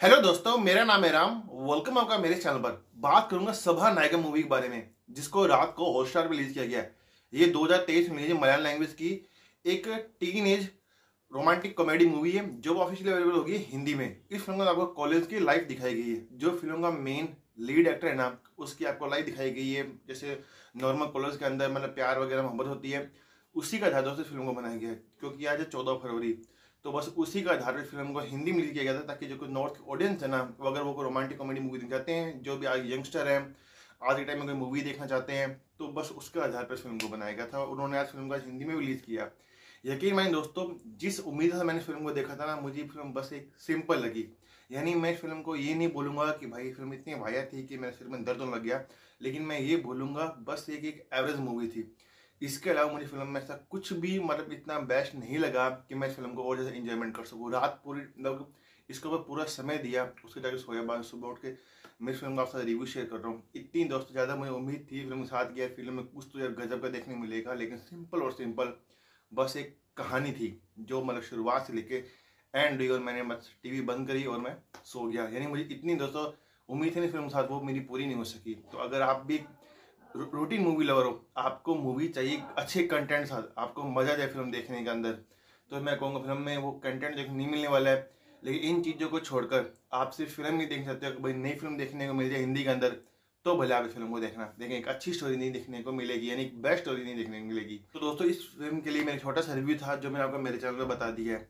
Hello दोस्तों, मेरा नाम है राम। वेलकम आपका मेरे चैनल पर। बात करूँगा सभा नायका मूवी के बारे में, जिसको रात को हॉटस्टार रिलीज़ किया गया ये 2023 में रिलीज़ मलयालम लैंग्वेज की। एक teenage romantic comedy movie है, जो ऑफिशियली अवेलेबल होगी हिंदी में। इस फ़िल्म में आपको कॉलेज की लाइफ दिखाई गई है। जो फ़िल्म का मेन लीड एक्टर है ना, उसकी आपको लाइफ दिखाई गई है। जैसे नॉर्मल कॉलेज के अंदर मतलब प्यार वगैरह मोहब्बत होती है। उसी का आधार से फ़िल्म को बनाया गया है। क्योंकि आज है चौदह फरवरी तो बस उसी का आधार पर फ़िल्म को हिंदी में रिलीज़ किया गया था ताकि जो कोई नॉर्थ ऑडियंस है ना अगर वो कोई रोमांटिक कॉमेडी मूवी देखना चाहते हैं, जो भी आज यंगस्टर हैं, आज के टाइम में कोई मूवी देखना चाहते हैं तो बस उसके आधार पर फ़िल्म को बनाया गया था उन्होंने आज फ़िल्म को हिंदी में रिलीज़ किया। यकीन मानिए दोस्तों, जिस उम्मीद से मैंने फ़िल्म को देखा था ना, मुझे फ़िल्म बस एक सिंपल लगी। यानी मैं फ़िल्म को ये नहीं बोलूँगा कि भाई फ़िल्म इतनी वाया थी कि मेरे सिर में दर्द होने लग गया, लेकिन मैं ये बोलूँगा बस एक एक एवरेज मूवी थी। इसके अलावा मुझे फ़िल्म में ऐसा कुछ भी मतलब इतना बेस्ट नहीं लगा कि मैं इस फ़िल्म को और जैसे इंजॉयमेंट कर सकूँ। रात पूरी मतलब इसके ऊपर पूरा समय दिया, उसके जाकर सोया बाद सुबह उठ के मैं इस फ़िल्म का आपसे रिव्यू शेयर कर रहा हूँ। इतनी दोस्तों, ज़्यादा मुझे उम्मीद थी फ़िल्म के साथ गया, फ़िल्म में कुछ तो यार गजब का देखने मिलेगा, लेकिन सिंपल और सिंपल बस एक कहानी थी, जो मतलब शुरुआत से लेके एंड हुई और मैंने बस टीवी बंद करी और मैं सो गया। यानी मुझे इतनी दोस्तों, उम्मीद थी नहीं फ़िल्म के साथ वो मेरी पूरी नहीं हो सकी। तो अगर आप भी रूटीन मूवी लवर हो। आपको मूवी चाहिए अच्छे कंटेंट साथ, आपको मज़ा जाए फ़िल्म देखने के अंदर। तो मैं कहूँगा फ़िल्म में वो कंटेंट देखने नहीं मिलने वाला है। लेकिन इन चीज़ों को छोड़कर आप सिर्फ़ फ़िल्म नहीं देख सकते हो भाई नई फ़िल्म देखने को मिल जाए हिंदी के अंदर तो भले आप इस फ़िल्म को देखना। देखें एक अच्छी स्टोरी नहीं देखने को मिलेगी, यानी बेस्ट स्टोरी नहीं देखने को मिलेगी। तो दोस्तों, इस फ़िल्म के लिए मेरा छोटा सा रिव्यू था, जो मैंने आपको मेरे चैनल पर बता दिया है।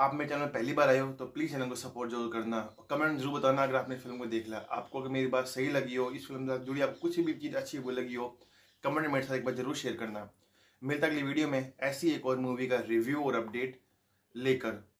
आप मेरे चैनल पहली बार आए हो तो प्लीज़ चैनल को सपोर्ट ज़रूर करना और कमेंट ज़रूर बताना अगर आपने फ़िल्म को देख लिया। आपको अगर मेरी बात सही लगी हो, इस फ़िल्म से जुड़ी आपको कुछ भी चीज़ अच्छी वो लगी हो कमेंट मेरे साथ एक बार ज़रूर शेयर करना। मिलता अगली वीडियो में, ऐसी एक और मूवी का रिव्यू और अपडेट लेकर।